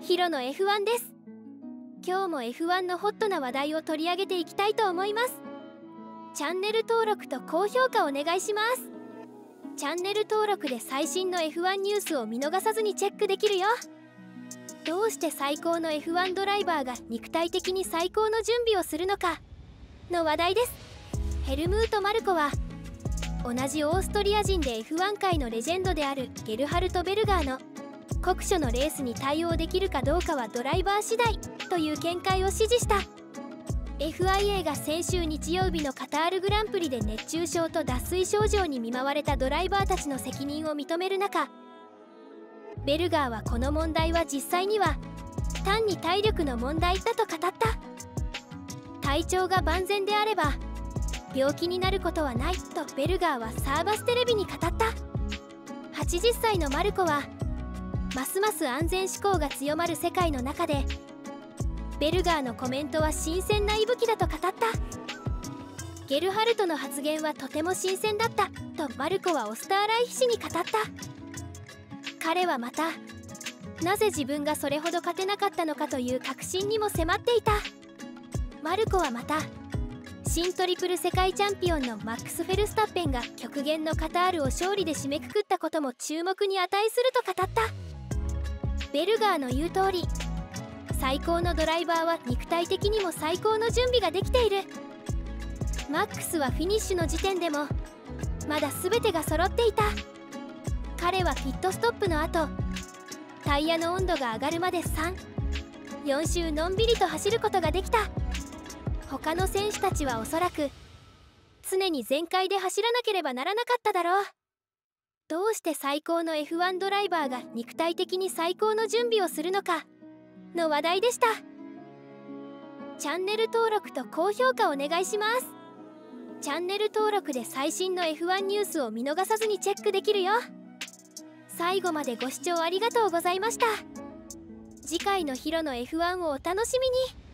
ヒロの F1 です。今日も F1 のホットな話題を取り上げていきたいと思います。チャンネル登録と高評価お願いします。チャンネル登録で最新の F1 ニュースを見逃さずにチェックできるよ。どうして最高の F1 ドライバーが肉体的に最高の準備をするのかの話題です。ヘルムート・マルコは同じオーストリア人で F1 界のレジェンドであるゲルハルト・ベルガーの酷暑のレースに対応できるかどうかはドライバー次第という見解を支持した。FIA が先週日曜日のカタールグランプリで熱中症と脱水症状に見舞われたドライバーたちの責任を認める中ベルガーはこの問題は実際には単に体力の問題だと語った。体調が万全であれば病気になることはないとベルガーはサーバステレビに語った。80歳のマルコはますます安全志向が強まる世界の中でベルガーのコメントは新鮮な息吹だと語った。ゲルハルトの発言はとても新鮮だったとマルコはオスターライフ氏に語った。彼はまたなぜ自分がそれほど勝てなかったのかという確信にも迫っていた。マルコはまた新トリプル世界チャンピオンのマックス・フェルスタッペンが極限のカタールを勝利で締めくくったことも注目に値すると語った。ベルガーの言う通り最高のドライバーは肉体的にも最高の準備ができている。マックスはフィニッシュの時点でもまだ全てが揃っていた。彼はピットストップの後タイヤの温度が上がるまで34周のんびりと走ることができた。他の選手たちはおそらく常に全開で走らなければならなかっただろう。どうして最高の F1 ドライバーが肉体的に最高の準備をするのかの話題でした。チャンネル登録と高評価お願いします。チャンネル登録で最新の F1 ニュースを見逃さずにチェックできるよ。最後までご視聴ありがとうございました。次回のヒロの F1 をお楽しみに。